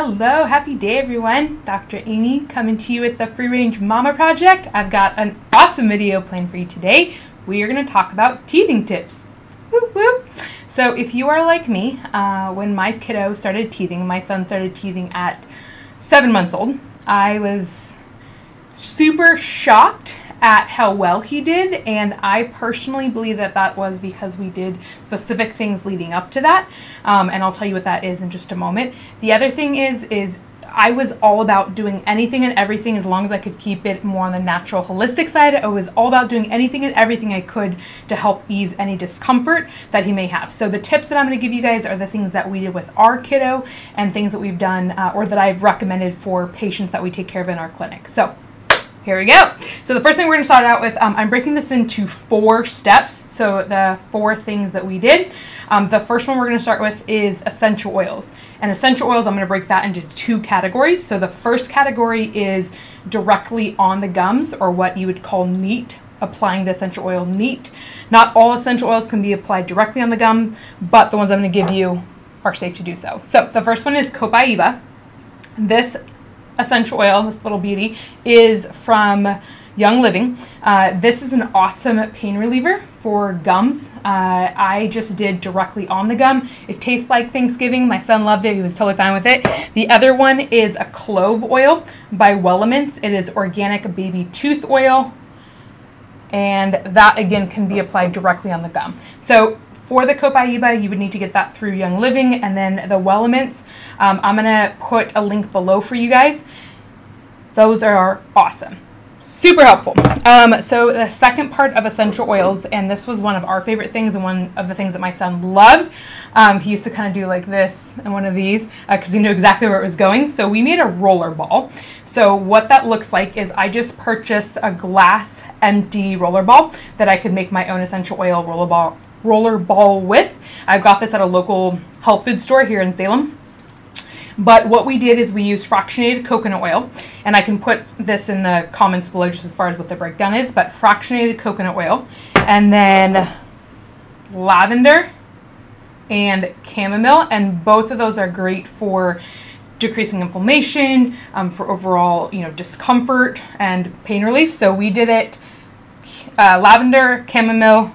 Hello, happy day everyone. Dr. Amy coming to you with the Free Range Mama Project. I've got an awesome video planned for you today. We are going to talk about teething tips. Whoop, whoop. So if you are like me, uh, when my kiddo started teething, my son started teething at seven months old, I was super shocked at how well he did and i personally believe that that was because we did specific things leading up to that um, and i'll tell you what that is in just a moment the other thing is is I was all about doing anything and everything as long as I could keep it more on the natural, holistic side. I was all about doing anything and everything I could to help ease any discomfort that he may have. So, the tips that I'm going to give you guys are the things that we did with our kiddo and things that we've done uh, or that I've recommended for patients that we take care of in our clinic. So, here we go. So the first thing we're going to start out with, um, I'm breaking this into four steps. So the four things that we did. Um, the first one we're going to start with is essential oils. And essential oils, I'm going to break that into two categories. So the first category is directly on the gums or what you would call neat applying the essential oil neat. Not all essential oils can be applied directly on the gum, but the ones I'm going to give you are safe to do so. So the first one is Copaiba. This essential oil, this little beauty, is from Young Living. Uh, this is an awesome pain reliever for gums. Uh, I just did directly on the gum. It tastes like Thanksgiving. My son loved it. He was totally fine with it. The other one is a clove oil by Wellements. It is organic baby tooth oil. And that again can be applied directly on the gum. So for the Copaiba, you would need to get that through Young Living, and then the Wellements, um, I'm gonna put a link below for you guys. Those are awesome. Super helpful. Um, so the second part of essential oils, and this was one of our favorite things and one of the things that my son loved. Um, he used to kind of do like this and one of these because uh, he knew exactly where it was going. So we made a roller ball. So what that looks like is I just purchased a glass empty roller ball that I could make my own essential oil roller ball roller ball with. I got this at a local health food store here in Salem. But what we did is we used fractionated coconut oil, and I can put this in the comments below just as far as what the breakdown is, but fractionated coconut oil, and then lavender and chamomile, and both of those are great for decreasing inflammation, um, for overall you know discomfort and pain relief. So we did it uh, lavender, chamomile,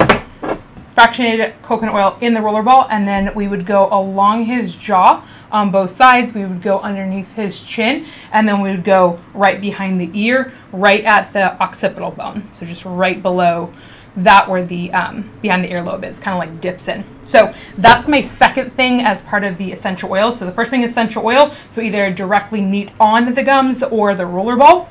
fractionated coconut oil in the roller ball, and then we would go along his jaw on both sides. We would go underneath his chin, and then we would go right behind the ear, right at the occipital bone. So just right below that where the um, behind the earlobe is, kind of like dips in. So that's my second thing as part of the essential oil. So the first thing is essential oil. So either directly neat on the gums or the roller ball.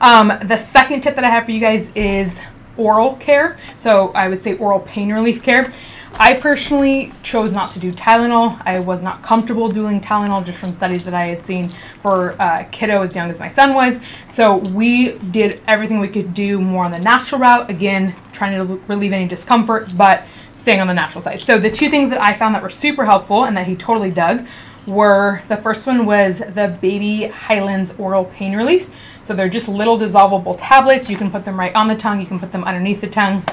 Um, the second tip that I have for you guys is oral care. So I would say oral pain relief care. I personally chose not to do Tylenol. I was not comfortable doing Tylenol just from studies that I had seen for uh, kiddo as young as my son was. So we did everything we could do more on the natural route. Again, trying to relieve any discomfort, but staying on the natural side. So the two things that I found that were super helpful and that he totally dug were the first one was the Baby Hyland's Oral Pain Release. So they're just little dissolvable tablets. You can put them right on the tongue. You can put them underneath the tongue.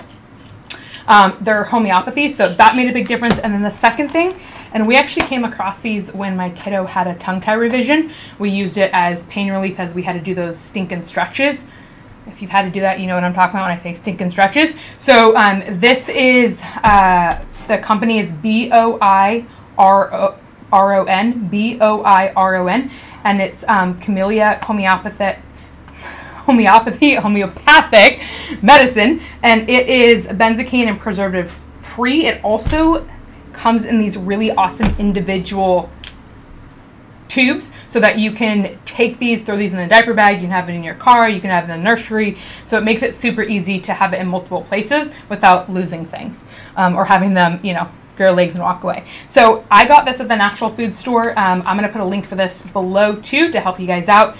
Um, they're homeopathy, so that made a big difference. And then the second thing, and we actually came across these when my kiddo had a tongue tie revision. We used it as pain relief as we had to do those stinking stretches. If you've had to do that, you know what I'm talking about when I say stinking stretches. So um, this is, uh, the company is B-O-I-R-O, R-O-N, B-O-I-R-O-N, and it's um, Camilia Homeopathic homeopathy, homeopathic medicine, and it is benzocaine and preservative free. It also comes in these really awesome individual tubes so that you can take these, throw these in the diaper bag, you can have it in your car, you can have it in the nursery. So it makes it super easy to have it in multiple places without losing things um, or having them, you know, grow legs and walk away. So I got this at the natural food store. Um, I'm going to put a link for this below too to help you guys out.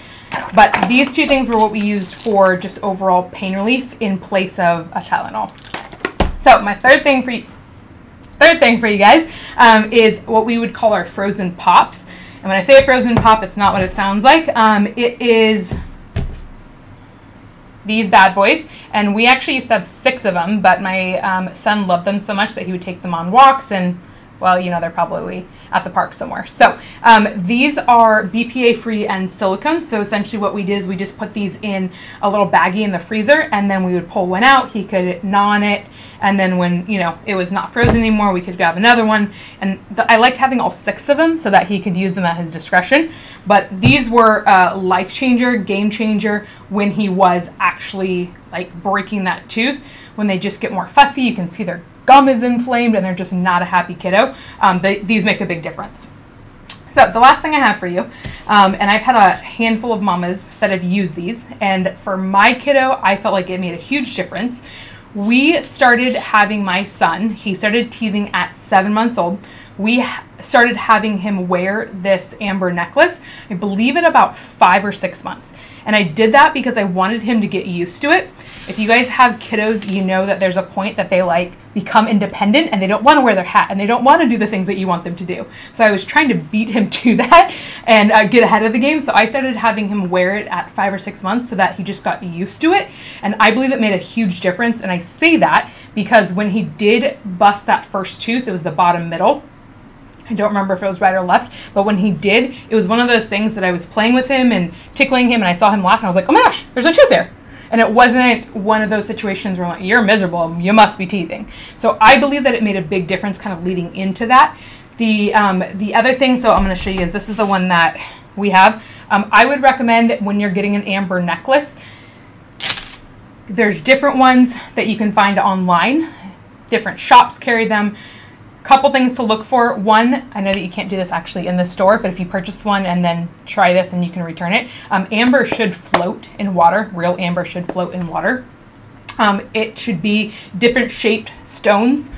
But these two things were what we used for just overall pain relief in place of a Tylenol. So my third thing for you, third thing for you guys um, is what we would call our frozen pops. And when I say a frozen pop, it's not what it sounds like. Um, it is these bad boys. And we actually used to have six of them, but my um, son loved them so much that he would take them on walks and Well, you know, they're probably at the park somewhere. So um, these are BPA free and silicone. So essentially what we did is we just put these in a little baggie in the freezer and then we would pull one out. He could gnaw on it. And then when, you know, it was not frozen anymore, we could grab another one. And I liked having all six of them so that he could use them at his discretion. But these were a life changer, game changer when he was actually like breaking that tooth. When they just get more fussy, you can see their gum is inflamed and they're just not a happy kiddo. Um, they, these make a big difference. So the last thing I have for you, um, and I've had a handful of mamas that have used these, and for my kiddo, I felt like it made a huge difference. We started having my son, he started teething at seven months old. We started having him wear this amber necklace, I believe at about five or six months. And I did that because I wanted him to get used to it. If you guys have kiddos, you know that there's a point that they like become independent and they don't want to wear their hat and they don't want to do the things that you want them to do. So I was trying to beat him to that and uh, get ahead of the game. So I started having him wear it at five or six months so that he just got used to it. And I believe it made a huge difference. And I say that because when he did bust that first tooth, it was the bottom middle I don't remember if it was right or left, but when he did, it was one of those things that I was playing with him and tickling him, and I saw him laugh, and I was like, oh my gosh, there's a tooth there. And it wasn't one of those situations where like, you're miserable, you must be teething. So I believe that it made a big difference kind of leading into that. The, um, the other thing, so I'm going to show you, is this is the one that we have. Um, I would recommend when you're getting an amber necklace, there's different ones that you can find online. Different shops carry them couple things to look for. One, I know that you can't do this actually in the store, but if you purchase one and then try this and you can return it, um, amber should float in water. Real amber should float in water. Um, it should be different shaped stones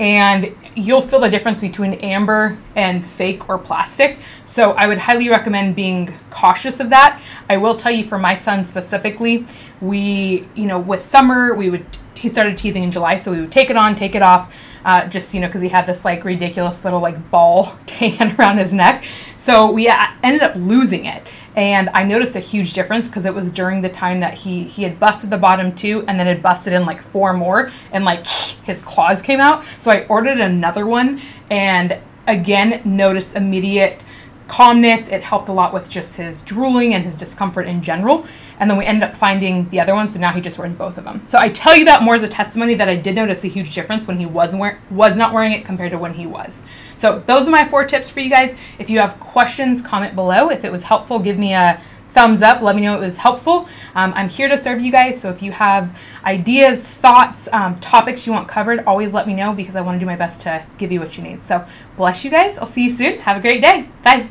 and you'll feel the difference between amber and fake or plastic. So I would highly recommend being cautious of that. I will tell you for my son specifically, we, you know, with summer, we would, he started teething in July, so we would take it on, take it off uh, just you know because he had this like ridiculous little like ball tan around his neck. So we uh, ended up losing it. And i noticed a huge difference because it was during the time that he he had busted the bottom two and then had busted in like four more and like his claws came out. So i ordered another one and again noticed immediate calmness. It helped a lot with just his drooling and his discomfort in general. And then we ended up finding the other one, so now he just wears both of them. So I tell you that more as a testimony that I did notice a huge difference when he was wear- was not wearing it compared to when he was. So those are my four tips for you guys. If you have questions, comment below. If it was helpful, give me a thumbs up. Let me know it was helpful. Um, I'm here to serve you guys. So if you have ideas, thoughts, um, topics you want covered, always let me know because I want to do my best to give you what you need. So bless you guys. I'll see you soon. Have a great day. Bye.